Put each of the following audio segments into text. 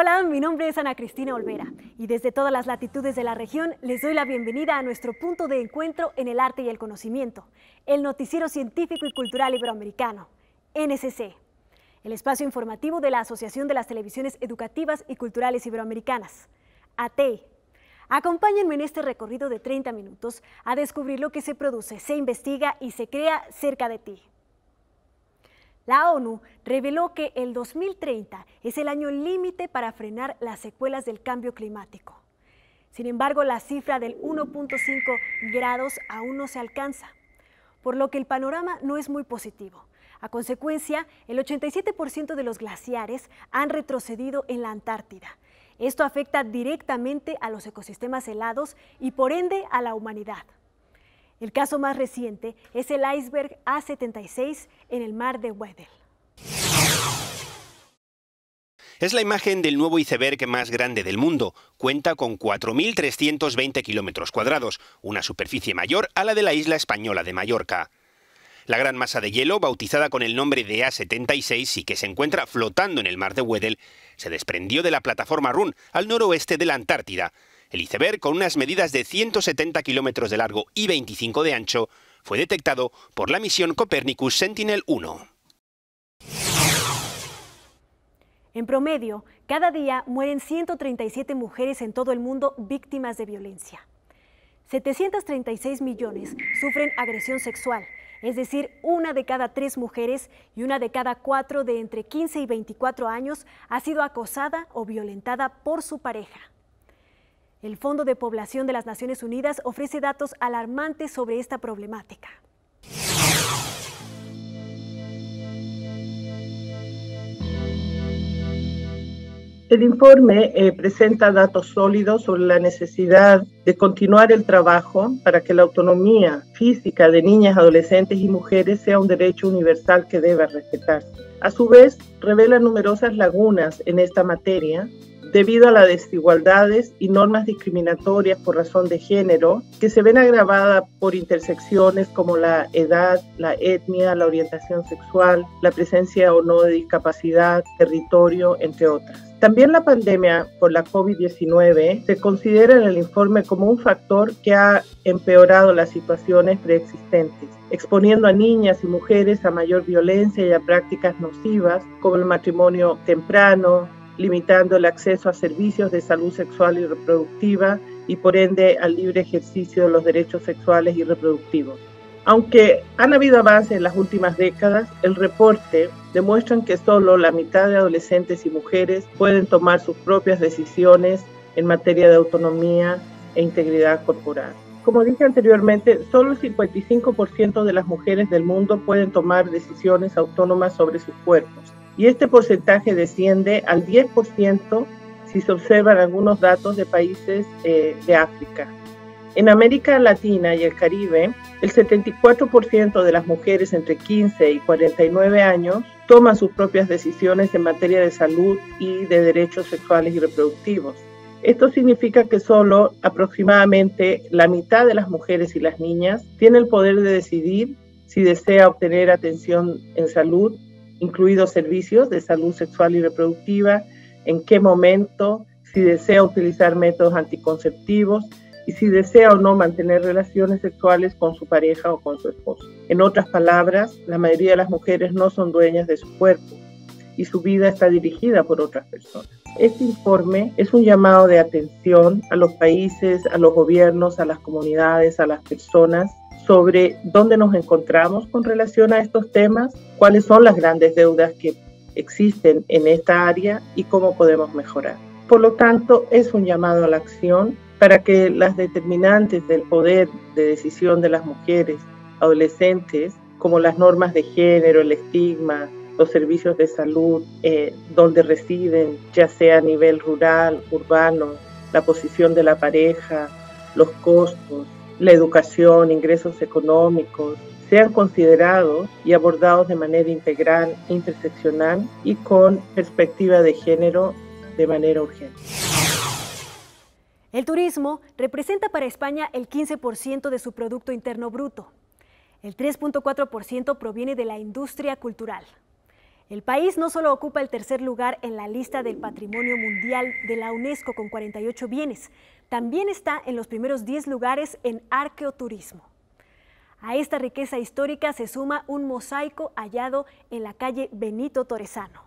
Hola, mi nombre es Ana Cristina Olvera y desde todas las latitudes de la región les doy la bienvenida a nuestro punto de encuentro en el arte y el conocimiento, el Noticiero Científico y Cultural Iberoamericano, NSC, el espacio informativo de la Asociación de las Televisiones Educativas y Culturales Iberoamericanas, ATEI. Acompáñenme en este recorrido de 30 minutos a descubrir lo que se produce, se investiga y se crea cerca de ti. La ONU reveló que el 2030 es el año límite para frenar las secuelas del cambio climático. Sin embargo, la cifra del 1.5 grados aún no se alcanza, por lo que el panorama no es muy positivo. A consecuencia, el 87% de los glaciares han retrocedido en la Antártida. Esto afecta directamente a los ecosistemas helados y por ende a la humanidad. El caso más reciente es el iceberg A76 en el mar de Weddell. Es la imagen del nuevo iceberg más grande del mundo. Cuenta con 4.320 kilómetros cuadrados, una superficie mayor a la de la isla española de Mallorca. La gran masa de hielo, bautizada con el nombre de A76 y que se encuentra flotando en el mar de Weddell, se desprendió de la plataforma Run, al noroeste de la Antártida, el iceberg, con unas medidas de 170 kilómetros de largo y 25 de ancho, fue detectado por la misión Copernicus Sentinel-1. En promedio, cada día mueren 137 mujeres en todo el mundo víctimas de violencia. 736 millones sufren agresión sexual, es decir, una de cada tres mujeres y una de cada cuatro de entre 15 y 24 años ha sido acosada o violentada por su pareja. El Fondo de Población de las Naciones Unidas ofrece datos alarmantes sobre esta problemática. El informe eh, presenta datos sólidos sobre la necesidad de continuar el trabajo para que la autonomía física de niñas, adolescentes y mujeres sea un derecho universal que deba respetarse. A su vez, revela numerosas lagunas en esta materia debido a las desigualdades y normas discriminatorias por razón de género que se ven agravadas por intersecciones como la edad, la etnia, la orientación sexual, la presencia o no de discapacidad, territorio, entre otras. También la pandemia por la COVID-19 se considera en el informe como un factor que ha empeorado las situaciones preexistentes, exponiendo a niñas y mujeres a mayor violencia y a prácticas nocivas como el matrimonio temprano, limitando el acceso a servicios de salud sexual y reproductiva y por ende al libre ejercicio de los derechos sexuales y reproductivos. Aunque han habido avances en las últimas décadas, el reporte demuestra que solo la mitad de adolescentes y mujeres pueden tomar sus propias decisiones en materia de autonomía e integridad corporal. Como dije anteriormente, solo el 55% de las mujeres del mundo pueden tomar decisiones autónomas sobre sus cuerpos y este porcentaje desciende al 10% si se observan algunos datos de países eh, de África. En América Latina y el Caribe, el 74% de las mujeres entre 15 y 49 años toman sus propias decisiones en materia de salud y de derechos sexuales y reproductivos. Esto significa que solo aproximadamente la mitad de las mujeres y las niñas tiene el poder de decidir si desea obtener atención en salud incluidos servicios de salud sexual y reproductiva, en qué momento, si desea utilizar métodos anticonceptivos y si desea o no mantener relaciones sexuales con su pareja o con su esposo. En otras palabras, la mayoría de las mujeres no son dueñas de su cuerpo y su vida está dirigida por otras personas. Este informe es un llamado de atención a los países, a los gobiernos, a las comunidades, a las personas sobre dónde nos encontramos con relación a estos temas, cuáles son las grandes deudas que existen en esta área y cómo podemos mejorar. Por lo tanto, es un llamado a la acción para que las determinantes del poder de decisión de las mujeres adolescentes, como las normas de género, el estigma, los servicios de salud, eh, donde residen, ya sea a nivel rural, urbano, la posición de la pareja, los costos, la educación, ingresos económicos, sean considerados y abordados de manera integral, interseccional y con perspectiva de género de manera urgente. El turismo representa para España el 15% de su Producto Interno Bruto. El 3.4% proviene de la industria cultural. El país no solo ocupa el tercer lugar en la lista del Patrimonio Mundial de la UNESCO con 48 bienes, también está en los primeros 10 lugares en arqueoturismo. A esta riqueza histórica se suma un mosaico hallado en la calle Benito Torresano.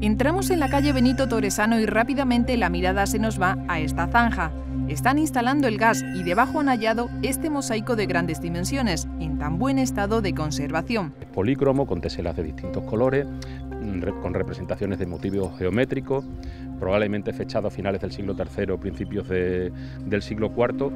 Entramos en la calle Benito Torresano y rápidamente la mirada se nos va a esta zanja. Están instalando el gas y debajo han hallado este mosaico de grandes dimensiones, en tan buen estado de conservación. Polícromo, con teselas de distintos colores, con representaciones de motivos geométricos, probablemente fechado a finales del siglo III o principios del siglo IV.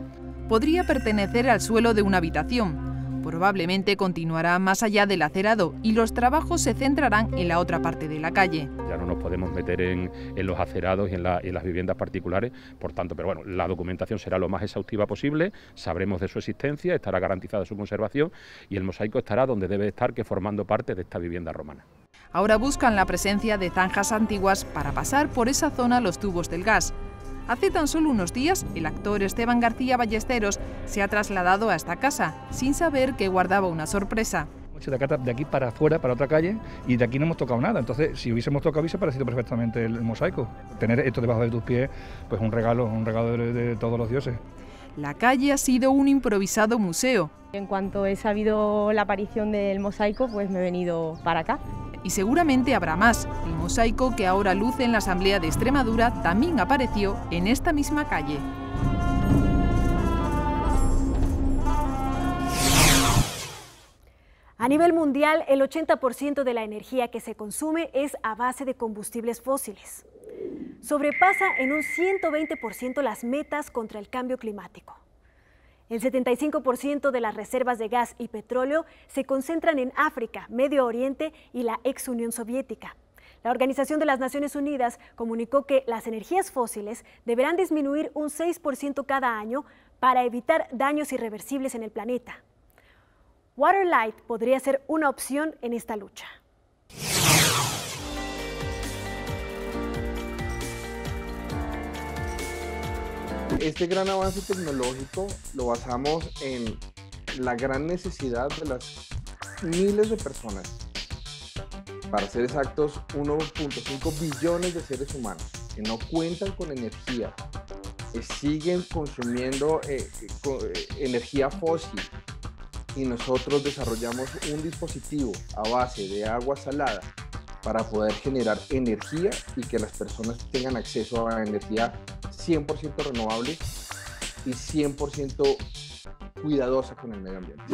Podría pertenecer al suelo de una habitación, probablemente continuará más allá del acerado y los trabajos se centrarán en la otra parte de la calle. Ya no nos podemos meter en, los acerados y en, las viviendas particulares, por tanto, pero bueno, la documentación será lo más exhaustiva posible, sabremos de su existencia, estará garantizada su conservación y el mosaico estará donde debe estar, que formando parte de esta vivienda romana. Ahora buscan la presencia de zanjas antiguas para pasar por esa zona los tubos del gas. Hace tan solo unos días, el actor Esteban García Ballesteros se ha trasladado a esta casa, sin saber que guardaba una sorpresa. De aquí para afuera, para otra calle, y de aquí no hemos tocado nada. Entonces, si hubiésemos tocado, hubiese parecido perfectamente el, mosaico. Tener esto debajo de tus pies, pues un regalo, un regalo de todos los dioses. La calle ha sido un improvisado museo. En cuanto he sabido la aparición del mosaico, pues me he venido para acá y seguramente habrá más. El mosaico que ahora luce en la Asamblea de Extremadura también apareció en esta misma calle. A nivel mundial, el 80% de la energía que se consume es a base de combustibles fósiles. Sobrepasa en un 120% las metas contra el cambio climático. El 75% de las reservas de gas y petróleo se concentran en África, Medio Oriente y la ex Unión Soviética. La Organización de las Naciones Unidas comunicó que las energías fósiles deberán disminuir un 6% cada año para evitar daños irreversibles en el planeta. Waterlight podría ser una opción en esta lucha. Este gran avance tecnológico lo basamos en la gran necesidad de las miles de personas, para ser exactos, 1.5 billones de seres humanos que no cuentan con energía, que siguen consumiendo eh, eh, energía fósil. Y nosotros desarrollamos un dispositivo a base de agua salada para poder generar energía y que las personas tengan acceso a energía 100% renovable y 100% cuidadosa con el medio ambiente.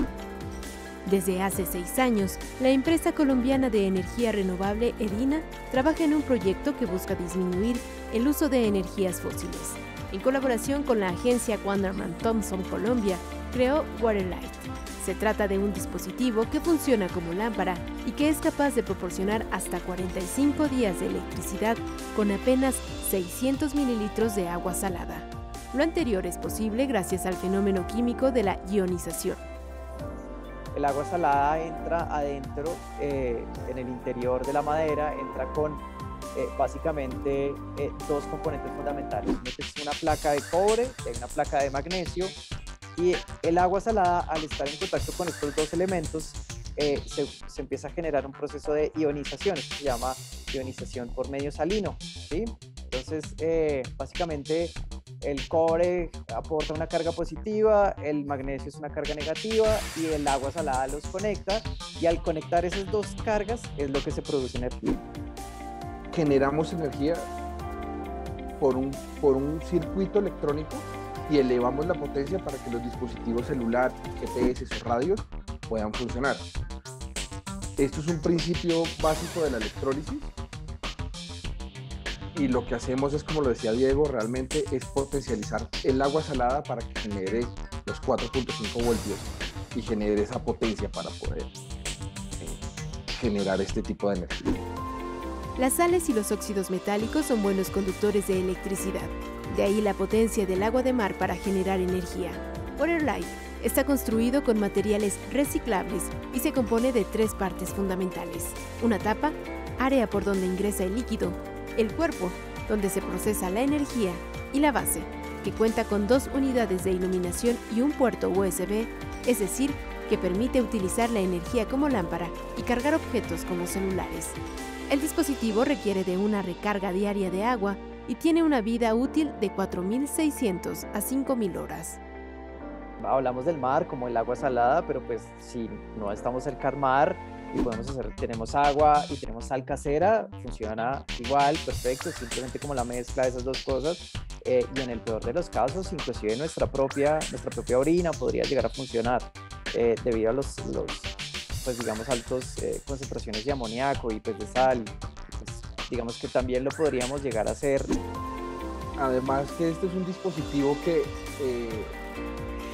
Desde hace seis años, la empresa colombiana de energía renovable Edina trabaja en un proyecto que busca disminuir el uso de energías fósiles. En colaboración con la agencia Wanderman Thompson Colombia, creó Waterlight. Se trata de un dispositivo que funciona como lámpara y que es capaz de proporcionar hasta 45 días de electricidad con apenas 600 mililitros de agua salada. Lo anterior es posible gracias al fenómeno químico de la ionización. El agua salada entra adentro, eh, en el interior de la madera, entra con eh, básicamente eh, dos componentes fundamentales. Es una placa de cobre una placa de magnesio. Y el agua salada, al estar en contacto con estos dos elementos, se, se, empieza a generar un proceso de ionización, que se llama ionización por medio salino. ¿sí? Entonces, eh, básicamente el cobre aporta una carga positiva, el magnesio es una carga negativa y el agua salada los conecta y al conectar esas dos cargas es lo que se produce energía. Generamos energía por un, por un circuito electrónico y elevamos la potencia para que los dispositivos celulares, GPS o radios puedan funcionar. Esto es un principio básico de la electrólisis y lo que hacemos es, como lo decía Diego, realmente es potencializar el agua salada para que genere los 4.5 voltios y genere esa potencia para poder eh, generar este tipo de energía. Las sales y los óxidos metálicos son buenos conductores de electricidad, de ahí la potencia del agua de mar para generar energía. Waterlight está construido con materiales reciclables y se compone de tres partes fundamentales. Una tapa, área por donde ingresa el líquido, el cuerpo, donde se procesa la energía, y la base, que cuenta con dos unidades de iluminación y un puerto USB, es decir, que permite utilizar la energía como lámpara y cargar objetos como celulares. El dispositivo requiere de una recarga diaria de agua y tiene una vida útil de 4.600 a 5.000 horas. Hablamos del mar como el agua salada, pero pues si no estamos cerca al mar y podemos hacer, tenemos agua y tenemos sal casera, funciona igual, perfecto, simplemente como la mezcla de esas dos cosas. Eh, y en el peor de los casos, inclusive nuestra propia, nuestra propia orina podría llegar a funcionar eh, debido a los, los, pues digamos, altos eh, concentraciones de amoníaco y pues de sal. Pues, digamos que también lo podríamos llegar a hacer. Además que este es un dispositivo que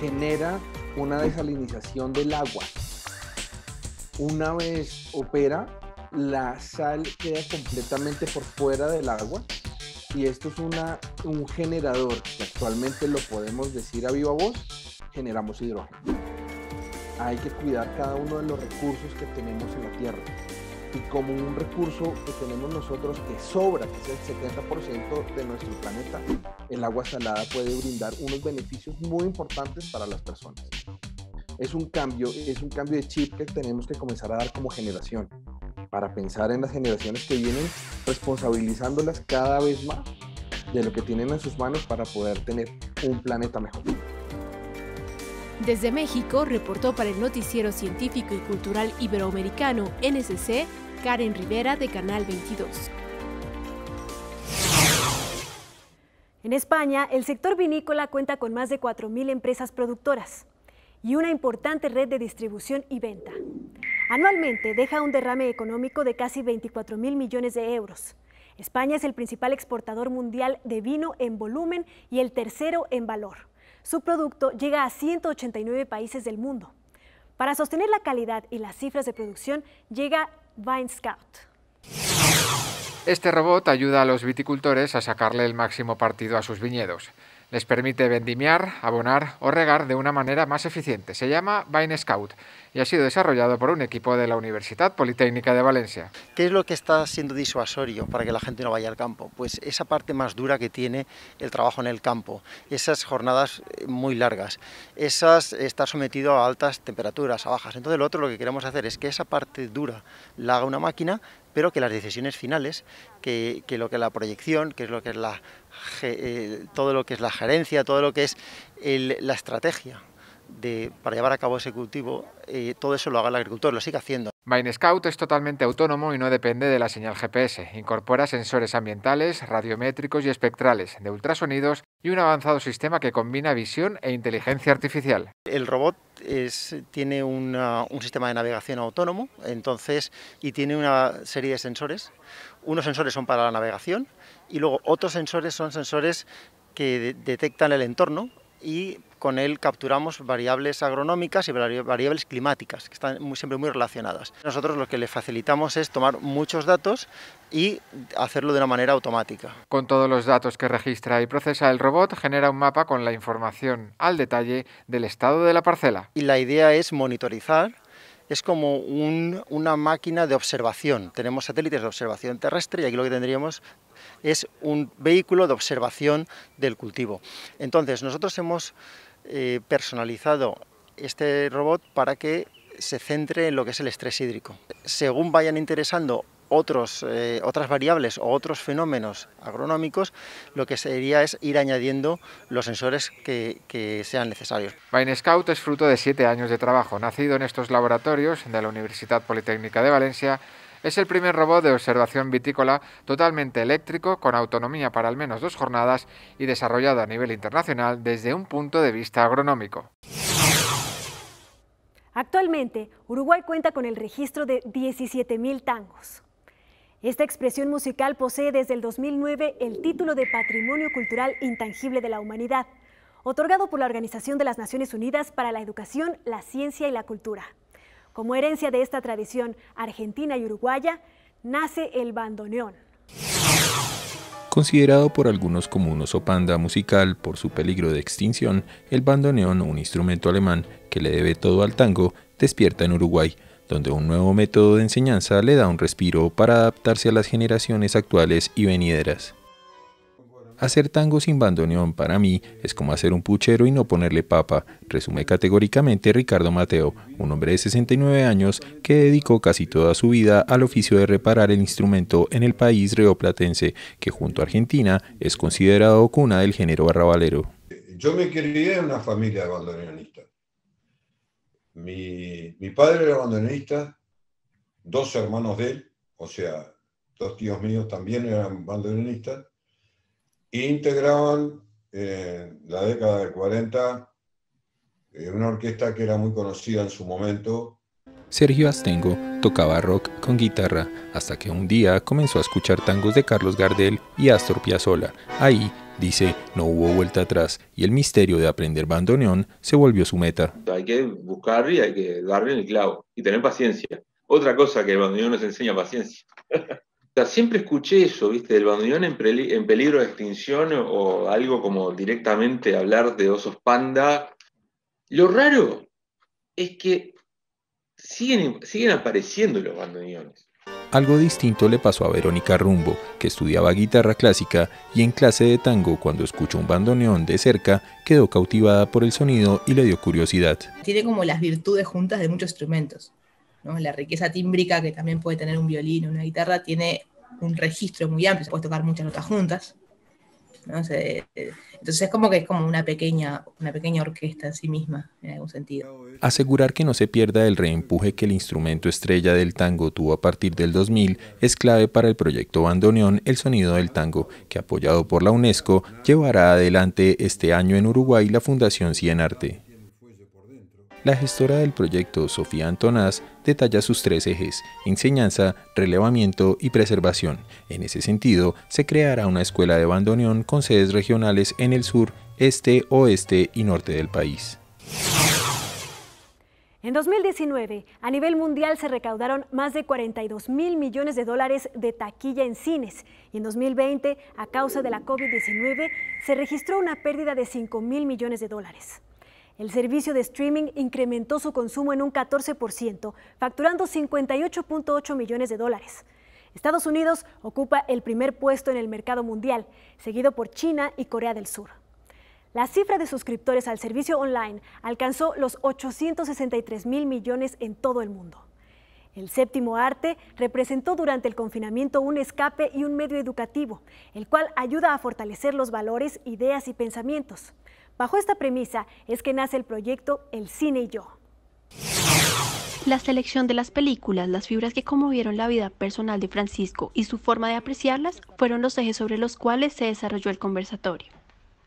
genera una desalinización del agua. Una vez opera, la sal queda completamente por fuera del agua y esto es un generador que actualmente lo podemos decir a viva voz, generamos hidrógeno. Hay que cuidar cada uno de los recursos que tenemos en la Tierra. Y como un recurso que tenemos nosotros que sobra, que es el 70% de nuestro planeta, el agua salada puede brindar unos beneficios muy importantes para las personas. Es un cambio, es un cambio de chip que tenemos que comenzar a dar como generación para pensar en las generaciones que vienen, responsabilizándolas cada vez más de lo que tienen en sus manos para poder tener un planeta mejor. Desde México reportó para el Noticiero Científico y Cultural Iberoamericano NSC Karen Rivera de Canal 22. En España, el sector vinícola cuenta con más de 4.000 empresas productoras y una importante red de distribución y venta. Anualmente deja un derrame económico de casi 24 mil millones de euros. España es el principal exportador mundial de vino en volumen y el tercero en valor. Su producto llega a 189 países del mundo. Para sostener la calidad y las cifras de producción llega Vine Scout. Este robot ayuda a los viticultores a sacarle el máximo partido a sus viñedos les permite vendimiar, abonar o regar de una manera más eficiente. Se llama Vine Scout y ha sido desarrollado por un equipo de la Universidad Politécnica de Valencia. ¿Qué es lo que está siendo disuasorio para que la gente no vaya al campo? Pues esa parte más dura que tiene el trabajo en el campo, esas jornadas eh, muy largas, esas estar sometido a altas temperaturas, a bajas. Entonces lo otro lo que queremos hacer es que esa parte dura la haga una máquina, pero que las decisiones finales, que, que lo que la proyección, que es lo que es la eh, todo lo que es la gerencia, todo lo que es la estrategia de, para llevar a cabo ese cultivo, eh, todo eso lo haga el agricultor, lo sigue haciendo. Vine Scout es totalmente autónomo y no depende de la señal GPS. Incorpora sensores ambientales, radiométricos y espectrales, de ultrasonidos y un avanzado sistema que combina visión e inteligencia artificial. El robot tiene un sistema de navegación autónomo, entonces, y tiene una serie de sensores. Unos sensores son para la navegación y luego otros sensores son sensores que detectan el entorno y con él capturamos variables agronómicas y variables climáticas, que están siempre muy relacionadas. Nosotros lo que le facilitamos es tomar muchos datos y hacerlo de una manera automática. Con todos los datos que registra y procesa el robot, genera un mapa con la información al detalle del estado de la parcela. Y la idea es monitorizar es como una máquina de observación. Tenemos satélites de observación terrestre y aquí lo que tendríamos es un vehículo de observación del cultivo. Entonces, nosotros hemos eh, personalizado este robot para que se centre en lo que es el estrés hídrico. Según vayan interesando otros, eh, otras variables o otros fenómenos agronómicos, lo que sería es ir añadiendo los sensores que, que sean necesarios. Vine Scout es fruto de siete años de trabajo. Nacido en estos laboratorios de la Universidad Politécnica de Valencia, es el primer robot de observación vitícola totalmente eléctrico, con autonomía para al menos dos jornadas y desarrollado a nivel internacional desde un punto de vista agronómico. Actualmente, Uruguay cuenta con el registro de 17.000 tangos. Esta expresión musical posee desde el 2009 el título de Patrimonio Cultural Intangible de la Humanidad, otorgado por la Organización de las Naciones Unidas para la Educación, la Ciencia y la Cultura. Como herencia de esta tradición argentina y uruguaya, nace el bandoneón. Considerado por algunos como un oso panda musical por su peligro de extinción, el bandoneón, un instrumento alemán que le debe todo al tango, despierta en Uruguay, donde un nuevo método de enseñanza le da un respiro para adaptarse a las generaciones actuales y venideras. Hacer tango sin bandoneón para mí es como hacer un puchero y no ponerle papa, resume categóricamente Ricardo Mateo, un hombre de 69 años que dedicó casi toda su vida al oficio de reparar el instrumento en el país reoplatense, que junto a Argentina es considerado cuna del género barrabalero. Yo me crié en una familia de bandoneonistas. Mi, mi padre era bandoneonista, dos hermanos de él, o sea, dos tíos míos también eran bandoneonistas, integraban en la década del 40 eh, una orquesta que era muy conocida en su momento. Sergio Astengo tocaba rock con guitarra hasta que un día comenzó a escuchar tangos de Carlos Gardel y Astor Piazzolla. Ahí, dice, no hubo vuelta atrás y el misterio de aprender bandoneón se volvió su meta. Hay que buscar y hay que darle el clavo y tener paciencia. Otra cosa que el bandoneón nos enseña paciencia. siempre escuché eso, ¿viste? Del bandoneón en, peligro de extinción o algo como directamente hablar de osos panda. Lo raro es que siguen, siguen apareciendo los bandoneones. Algo distinto le pasó a Verónica Rumbo, que estudiaba guitarra clásica y en clase de tango cuando escuchó un bandoneón de cerca quedó cautivada por el sonido y le dio curiosidad. Tiene como las virtudes juntas de muchos instrumentos. La riqueza tímbrica que también puede tener un violín o una guitarra tiene un registro muy amplio, se puede tocar muchas notas juntas. entonces es como que es como una pequeña, una pequeña orquesta en sí misma, en algún sentido. Asegurar que no se pierda el reempuje que el instrumento estrella del tango tuvo a partir del 2000 es clave para el proyecto Bandoneón El Sonido del Tango, que apoyado por la UNESCO llevará adelante este año en Uruguay la Fundación Cien Arte. La gestora del proyecto, Sofía Antonás, detalla sus tres ejes, enseñanza, relevamiento y preservación. En ese sentido, se creará una escuela de bandoneón con sedes regionales en el sur, este, oeste y norte del país. En 2019, a nivel mundial se recaudaron más de 42 mil millones de dólares de taquilla en cines y en 2020, a causa de la COVID-19, se registró una pérdida de 5 mil millones de dólares. El servicio de streaming incrementó su consumo en un 14%, facturando 58.8 millones de dólares. Estados Unidos ocupa el primer puesto en el mercado mundial, seguido por China y Corea del Sur. La cifra de suscriptores al servicio online alcanzó los 863 mil millones en todo el mundo. El séptimo arte representó durante el confinamiento un escape y un medio educativo, el cual ayuda a fortalecer los valores, ideas y pensamientos. Bajo esta premisa es que nace el proyecto El Cine y Yo. La selección de las películas, las fibras que conmovieron la vida personal de Francisco y su forma de apreciarlas fueron los ejes sobre los cuales se desarrolló el conversatorio.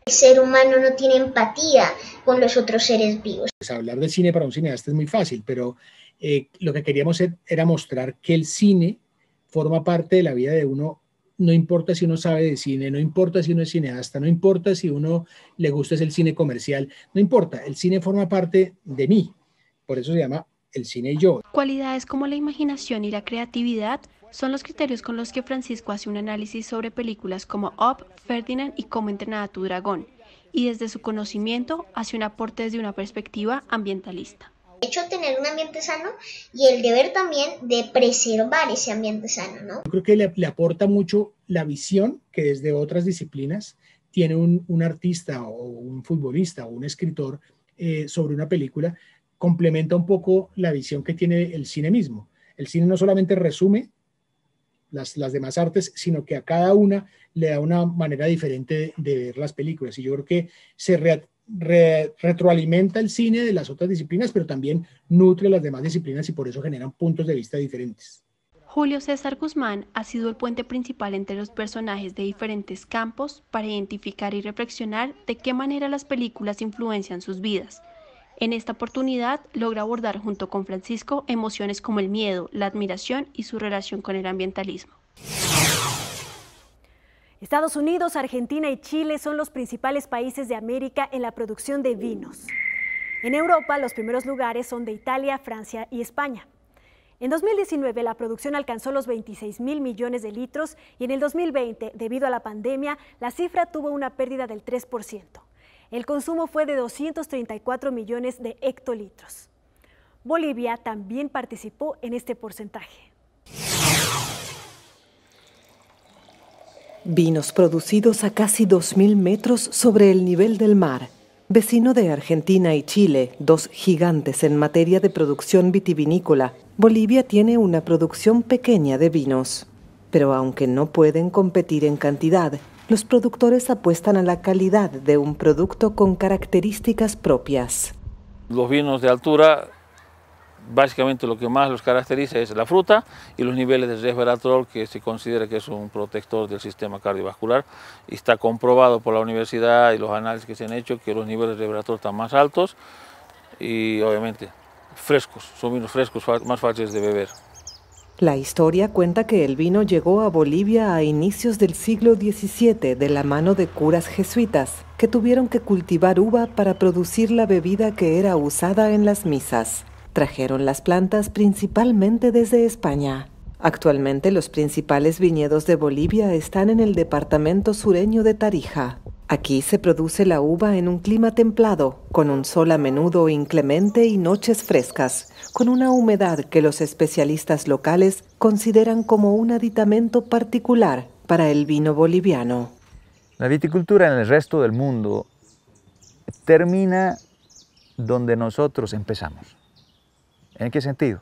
El ser humano no tiene empatía con los otros seres vivos. Pues hablar de cine para un cineasta es muy fácil, pero eh, lo que queríamos era mostrar que el cine forma parte de la vida de uno no importa si uno sabe de cine, no importa si uno es cineasta, no importa si uno le gusta es el cine comercial, no importa, el cine forma parte de mí, por eso se llama el cine yo. Cualidades como la imaginación y la creatividad son los criterios con los que Francisco hace un análisis sobre películas como Up, Ferdinand y Cómo entrenar a tu dragón, y desde su conocimiento hace un aporte desde una perspectiva ambientalista hecho tener un ambiente sano y el deber también de preservar ese ambiente sano, ¿no? Yo creo que le, aporta mucho la visión que desde otras disciplinas tiene un, artista o un futbolista o un escritor eh, sobre una película, complementa un poco la visión que tiene el cine mismo. El cine no solamente resume las, demás artes, sino que a cada una le da una manera diferente de, ver las películas. Y yo creo que se, retroalimenta el cine de las otras disciplinas, pero también nutre las demás disciplinas y por eso generan puntos de vista diferentes. Julio César Guzmán ha sido el puente principal entre los personajes de diferentes campos para identificar y reflexionar de qué manera las películas influencian sus vidas. En esta oportunidad logra abordar junto con Francisco emociones como el miedo, la admiración y su relación con el ambientalismo. Estados Unidos, Argentina y Chile son los principales países de América en la producción de vinos. En Europa, los primeros lugares son de Italia, Francia y España. En 2019, la producción alcanzó los 26 mil millones de litros y en el 2020, debido a la pandemia, la cifra tuvo una pérdida del 3%. El consumo fue de 234 millones de hectolitros. Bolivia también participó en este porcentaje. Vinos producidos a casi 2.000 metros sobre el nivel del mar. Vecino de Argentina y Chile, dos gigantes en materia de producción vitivinícola, Bolivia tiene una producción pequeña de vinos. Pero aunque no pueden competir en cantidad, los productores apuestan a la calidad de un producto con características propias. Los vinos de altura básicamente lo que más los caracteriza es la fruta y los niveles de resveratrol que se considera que es un protector del sistema cardiovascular y está comprobado por la universidad y los análisis que se han hecho que los niveles de resveratrol están más altos y obviamente frescos, son vinos frescos más fáciles de beber. La historia cuenta que el vino llegó a Bolivia a inicios del siglo XVII de la mano de curas jesuitas que tuvieron que cultivar uva para producir la bebida que era usada en las misas. Trajeron las plantas principalmente desde España. Actualmente los principales viñedos de Bolivia están en el departamento sureño de Tarija. Aquí se produce la uva en un clima templado, con un sol a menudo inclemente y noches frescas, con una humedad que los especialistas locales consideran como un aditamento particular para el vino boliviano. La viticultura en el resto del mundo termina donde nosotros empezamos. ¿En qué sentido?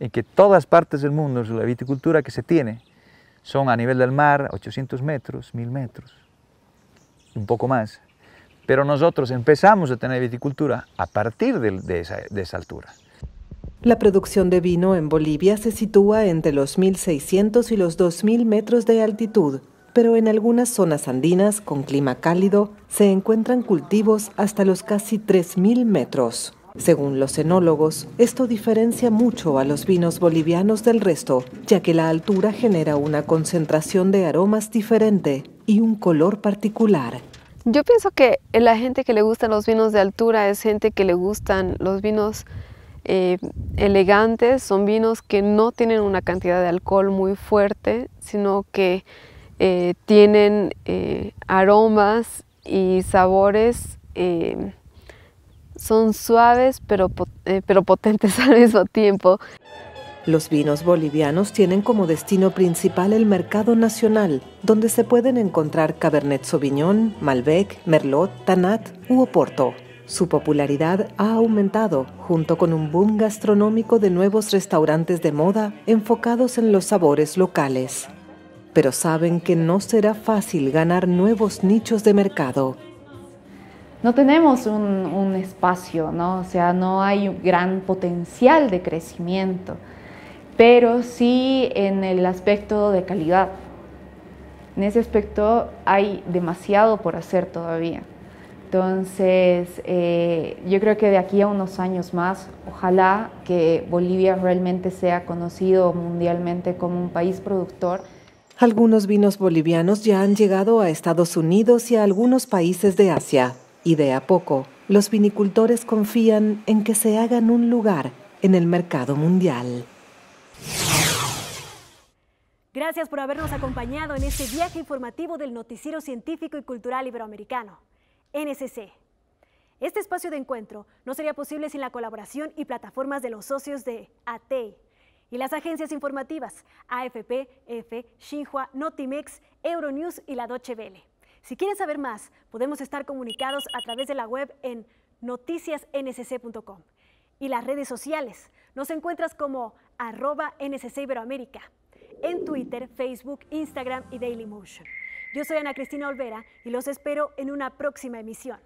En que todas partes del mundo, la viticultura que se tiene, son a nivel del mar 800 metros, 1000 metros, un poco más. Pero nosotros empezamos a tener viticultura a partir de, de esa altura. La producción de vino en Bolivia se sitúa entre los 1.600 y los 2.000 metros de altitud, pero en algunas zonas andinas con clima cálido se encuentran cultivos hasta los casi 3.000 metros. Según los enólogos, esto diferencia mucho a los vinos bolivianos del resto, ya que la altura genera una concentración de aromas diferente y un color particular. Yo pienso que la gente que le gustan los vinos de altura es gente que le gustan los vinos eh, elegantes, son vinos que no tienen una cantidad de alcohol muy fuerte, sino que eh, tienen eh, aromas y sabores son suaves pero, eh, pero potentes al mismo tiempo. Los vinos bolivianos tienen como destino principal el mercado nacional, donde se pueden encontrar Cabernet Sauvignon, Malbec, Merlot, Tanat u Oporto. Su popularidad ha aumentado junto con un boom gastronómico de nuevos restaurantes de moda enfocados en los sabores locales. Pero saben que no será fácil ganar nuevos nichos de mercado no tenemos un, espacio, ¿no? O sea, no hay un gran potencial de crecimiento, pero sí en el aspecto de calidad. En ese aspecto hay demasiado por hacer todavía. Entonces, eh, yo creo que de aquí a unos años más, ojalá que Bolivia realmente sea conocido mundialmente como un país productor. Algunos vinos bolivianos ya han llegado a Estados Unidos y a algunos países de Asia y de a poco los vinicultores confían en que se hagan un lugar en el mercado mundial. Gracias por habernos acompañado en este viaje informativo del Noticiero Científico y Cultural Iberoamericano, NSC. Este espacio de encuentro no sería posible sin la colaboración y plataformas de los socios de ATEI y las agencias informativas AFP, EFE, Xinhua, Notimex, Euronews y la Deutsche Welle. Si quieres saber más, podemos estar comunicados a través de la web en noticiasnsc.com y las redes sociales. Nos encuentras como arroba NSC Iberoamérica en Twitter, Facebook, Instagram y Dailymotion. Yo soy Ana Cristina Olvera y los espero en una próxima emisión.